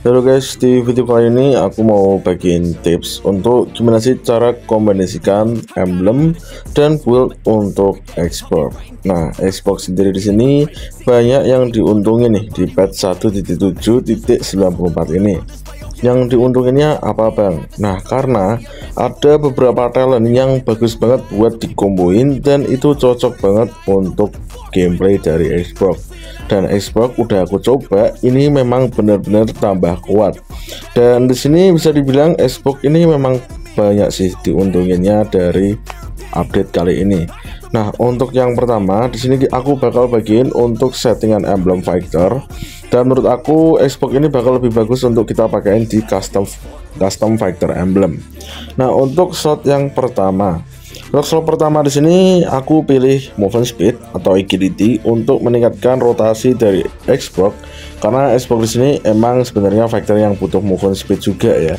Halo guys, di video kali ini aku mau bagiin tips untuk gimana sih cara kombinasikan emblem dan build untuk Xbox. Nah, Xbox sendiri di sini banyak yang diuntungin nih di patch 1.7.94 ini. Yang diuntunginnya apa bang? Nah karena ada beberapa talent yang bagus banget buat dikomboin dan itu cocok banget untuk gameplay dari Xbox. Dan Xbox udah aku coba ini memang benar-benar tambah kuat. Dan di sini bisa dibilang Xbox ini memang banyak sih diuntunginnya dari update kali ini Nah, untuk yang pertama di sini aku bakal bagiin untuk settingan emblem fighter dan menurut aku Xbox ini bakal lebih bagus untuk kita pakaiin di custom custom fighter emblem. Nah, untuk slot yang pertama untuk slot pertama di sini aku pilih movement speed atau agility untuk meningkatkan rotasi dari Xbox karena Xbox di sini emang sebenarnya factor yang butuh movement speed juga ya.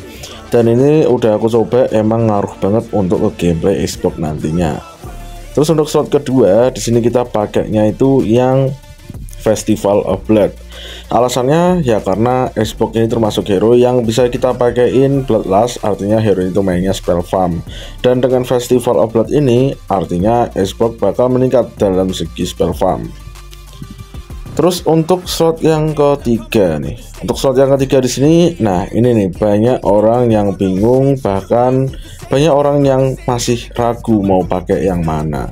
Dan ini udah aku coba emang ngaruh banget untuk ke gameplay Xbox nantinya. Terus untuk slot kedua di sini kita pakainya itu yang Festival of Blood. Alasannya ya karena Xbox ini termasuk hero yang bisa kita pakaiin Bloodlust artinya hero itu mainnya spell farm. Dan dengan Festival of Blood ini artinya Xbox bakal meningkat dalam segi spell farm. Terus untuk slot yang ketiga nih, untuk slot yang ketiga di sini, nah ini nih banyak orang yang bingung bahkan banyak orang yang masih ragu mau pakai yang mana.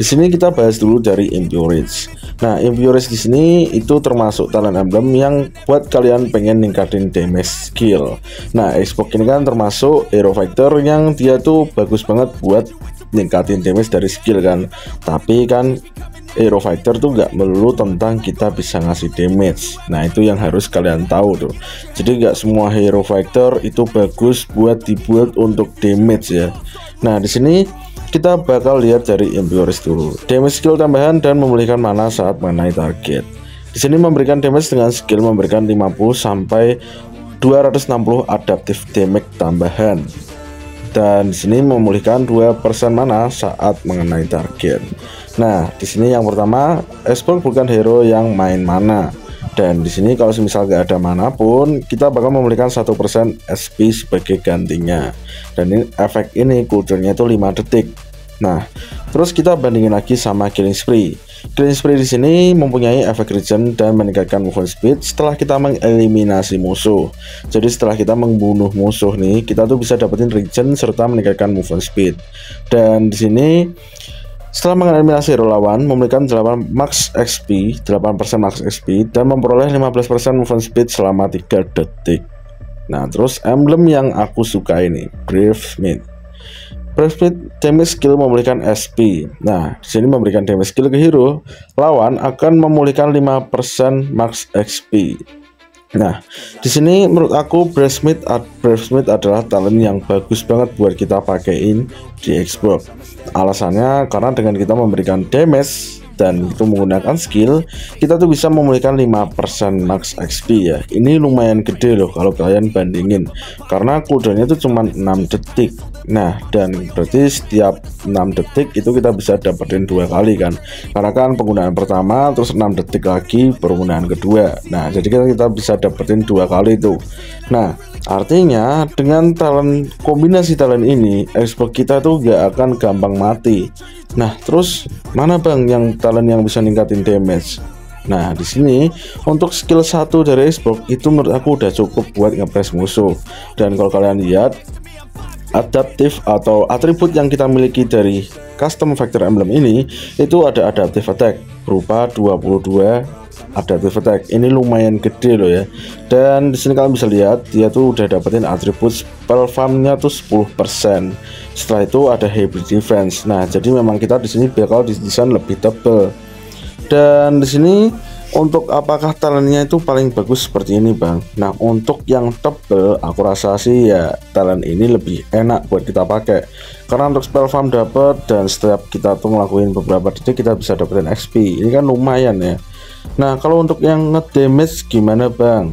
Di sini kita bahas dulu dari Impurage. Nah, Impurage di sini itu termasuk talent emblem yang buat kalian pengen ningkatin damage skill. Nah, Xbox ini kan termasuk hero fighter yang dia tuh bagus banget buat ningkatin damage dari skill kan. Tapi kan hero fighter tuh nggak melulu tentang kita bisa ngasih damage. Nah, itu yang harus kalian tahu tuh. Jadi nggak semua hero fighter itu bagus buat dibuat untuk damage ya. Nah, di sini kita bakal lihat dari Impurus dulu. Damage skill tambahan dan memulihkan mana saat mengenai target. Di sini memberikan damage dengan skill memberikan 50 sampai 260 adaptif damage tambahan. Dan di sini memulihkan 2% mana saat mengenai target. Nah, di sini yang pertama, Esper bukan hero yang main mana. Dan di sini kalau misal nggak ada mana pun kita bakal memulihkan satu persen SP sebagai gantinya. Dan ini efek ini kulturnya itu 5 detik. Nah terus kita bandingin lagi sama killing spree. Killing spree di sini mempunyai efek regen dan meningkatkan movement speed setelah kita mengeliminasi musuh. Jadi setelah kita membunuh musuh nih kita tuh bisa dapetin regen serta meningkatkan movement speed. Dan di sini setelah mengeliminasi lawan, memberikan 8 max XP, 8% max XP, dan memperoleh 15% movement speed selama 3 detik. Nah, terus emblem yang aku suka ini, Brave Smith. Brave Smith damage skill memulihkan SP. Nah, sini memberikan damage skill ke hero, lawan akan memulihkan 5% max XP. Nah, di sini menurut aku Brave Smith adalah talent yang bagus banget buat kita pakaiin di Xbox. Alasannya karena dengan kita memberikan damage dan itu menggunakan skill kita tuh bisa memulihkan 5% max XP ya. Ini lumayan gede loh kalau kalian bandingin karena cooldownnya itu cuma 6 detik. Nah dan berarti setiap 6 detik itu kita bisa dapetin dua kali kan. Karena kan penggunaan pertama terus 6 detik lagi penggunaan kedua. Nah jadi kan kita bisa dapetin dua kali itu nah artinya dengan talent kombinasi talent ini expert kita tuh gak akan gampang mati. Nah, terus mana Bang yang yang bisa ningkatin damage? Nah, di sini untuk skill satu dari Xbox itu menurut aku udah cukup buat ngepres musuh. Dan kalau kalian lihat adaptif atau atribut yang kita miliki dari custom factor emblem ini itu ada adaptive attack berupa 22 adaptive attack. Ini lumayan gede loh ya. Dan di sini kalian bisa lihat dia tuh udah dapetin atribut spell farmnya tuh 10% setelah itu ada hybrid defense. Nah jadi memang kita di sini bakal didesain lebih tebal dan di sini untuk apakah talentnya itu paling bagus seperti ini bang? Nah untuk yang tebel aku rasa sih ya talent ini lebih enak buat kita pakai. Karena untuk spell farm dapat dan setiap kita tuh ngelakuin beberapa detik kita bisa dapetin XP ini kan lumayan ya. Nah, kalau untuk yang nge-damage gimana, Bang?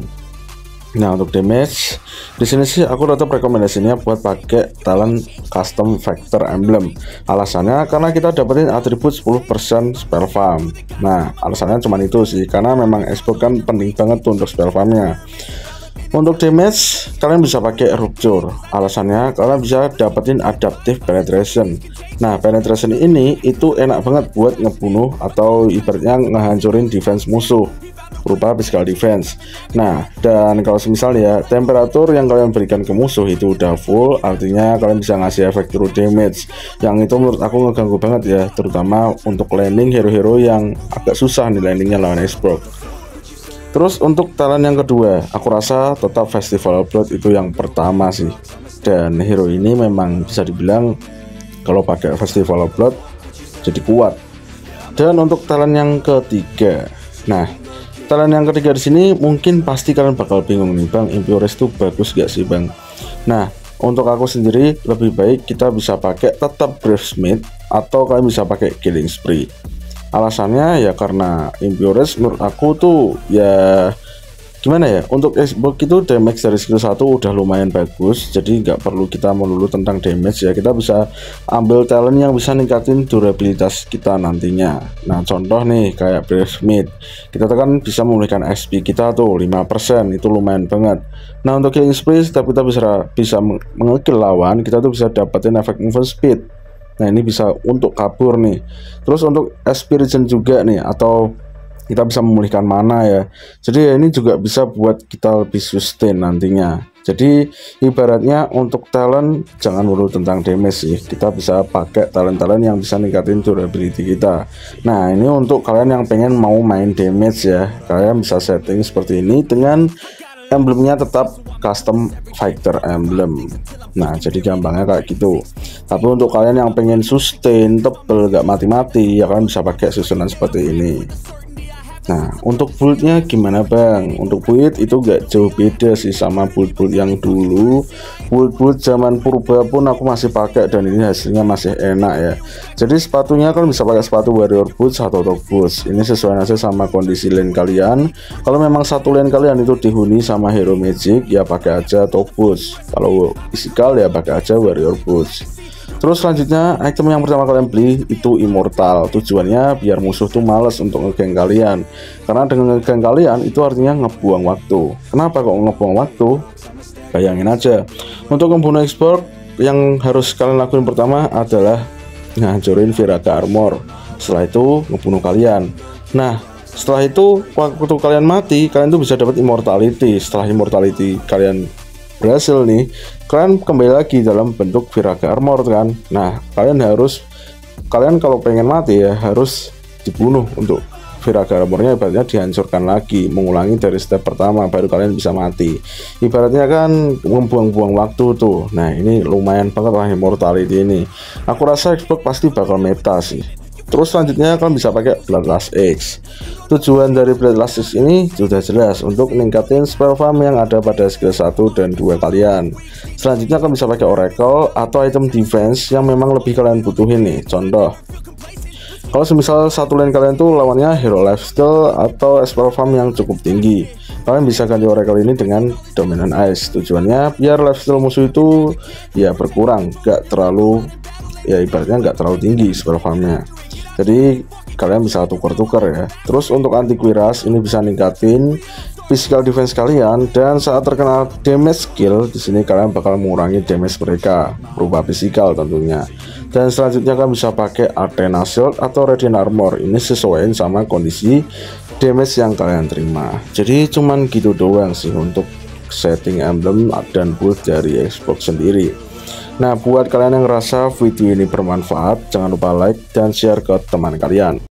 Nah, untuk damage di sini sih aku tetap rekomendasinya buat pakai talent custom factor emblem. Alasannya karena kita dapetin atribut 10% spell farm. Nah, alasannya cuma itu sih karena memang export kan penting banget tuh untuk spell farmnya. Untuk damage kalian bisa pakai rupture. Alasannya kalian bisa dapetin adaptive penetration. Nah penetration ini itu enak banget buat ngebunuh atau ibaratnya ngehancurin defense musuh berupa physical defense. Nah dan kalau semisal ya temperatur yang kalian berikan ke musuh itu udah full artinya kalian bisa ngasih efek true damage. Yang itu menurut aku ngeganggu banget ya terutama untuk landing hero-hero yang agak susah nih landingnya lawan Xbox Terus untuk talent yang kedua, aku rasa tetap Festival Blood itu yang pertama sih. Dan hero ini memang bisa dibilang kalau pakai Festival Blood jadi kuat. Dan untuk talent yang ketiga, nah talent yang ketiga di sini mungkin pasti kalian bakal bingung nih bang, Imperius itu bagus gak sih bang? Nah untuk aku sendiri lebih baik kita bisa pakai tetap Brave Smith atau kalian bisa pakai Killing Spree alasannya ya karena Impures menurut aku tuh ya gimana ya untuk Xbox itu damage dari skill 1 udah lumayan bagus jadi nggak perlu kita melulu tentang damage ya. Kita bisa ambil talent yang bisa ningkatin durabilitas kita nantinya. Nah contoh nih kayak Smith. Kita kan bisa memulihkan XP kita tuh 5% itu lumayan banget. Nah untuk killing spree setiap kita bisa bisa mengekil lawan kita tuh bisa dapetin efek movement speed Nah ini bisa untuk kabur nih. Terus untuk aspiration juga nih atau kita bisa memulihkan mana ya. Jadi ya ini juga bisa buat kita lebih sustain nantinya. Jadi ibaratnya untuk talent jangan dulu tentang damage sih. Kita bisa pakai talent-talent yang bisa ningkatin durability kita. Nah ini untuk kalian yang pengen mau main damage ya. Kalian bisa setting seperti ini dengan emblemnya tetap custom fighter emblem. Nah jadi gampangnya kayak gitu. Tapi untuk kalian yang pengen sustain tebel gak mati-mati ya kalian bisa pakai susunan seperti ini Nah, untuk buildnya gimana bang? Untuk build itu gak jauh beda sih sama build-build yang dulu. Build-build zaman purba pun aku masih pakai dan ini hasilnya masih enak ya. Jadi sepatunya kalian bisa pakai sepatu warrior boots atau top boots. Ini sesuai aja sama kondisi lane kalian. Kalau memang satu lane kalian itu dihuni sama hero magic, ya pakai aja top boots. Kalau physical ya pakai aja warrior boots. Terus selanjutnya item yang pertama kalian beli itu immortal. Tujuannya biar musuh tuh males untuk ngegeng kalian. Karena dengan ngegeng kalian itu artinya ngebuang waktu. Kenapa kok ngebuang waktu? Bayangin aja. Untuk membunuh export yang harus kalian lakuin pertama adalah ngancurin Viraka Armor. Setelah itu ngebunuh kalian. Nah, setelah itu waktu kalian mati, kalian tuh bisa dapat immortality. Setelah immortality kalian berhasil nih. Kalian kembali lagi dalam bentuk Viraga Armor kan? Nah kalian harus kalian kalau pengen mati ya harus dibunuh untuk Viraga Armornya ibaratnya dihancurkan lagi mengulangi dari step pertama baru kalian bisa mati. Ibaratnya kan membuang-buang waktu tuh. Nah ini lumayan banget lah immortality ini. Aku rasa Xbox pasti bakal meta sih Terus selanjutnya kalian bisa pakai Bloodlust X. Tujuan dari Bloodlust X ini sudah jelas untuk meningkatin spell farm yang ada pada skill 1 dan 2 kalian. Selanjutnya kalian bisa pakai Oracle atau item defense yang memang lebih kalian butuhin nih. Contoh, kalau semisal satu lane kalian tuh lawannya hero lifesteal atau spell farm yang cukup tinggi, kalian bisa ganti Oracle ini dengan Dominant Ice. Tujuannya biar lifesteal musuh itu ya berkurang, gak terlalu ya ibaratnya nggak terlalu tinggi spell farmnya jadi kalian bisa tukar-tukar ya. Terus untuk anti kuiras ini bisa ningkatin physical defense kalian. Dan saat terkena damage skill di sini kalian bakal mengurangi damage mereka. Berupa physical tentunya. Dan selanjutnya kalian bisa pakai Athena Shield atau Radiant Armor. Ini sesuaiin sama kondisi damage yang kalian terima. Jadi cuman gitu doang sih untuk setting emblem dan build dari Xbox sendiri Nah, buat kalian yang ngerasa video ini bermanfaat, jangan lupa like dan share ke teman kalian.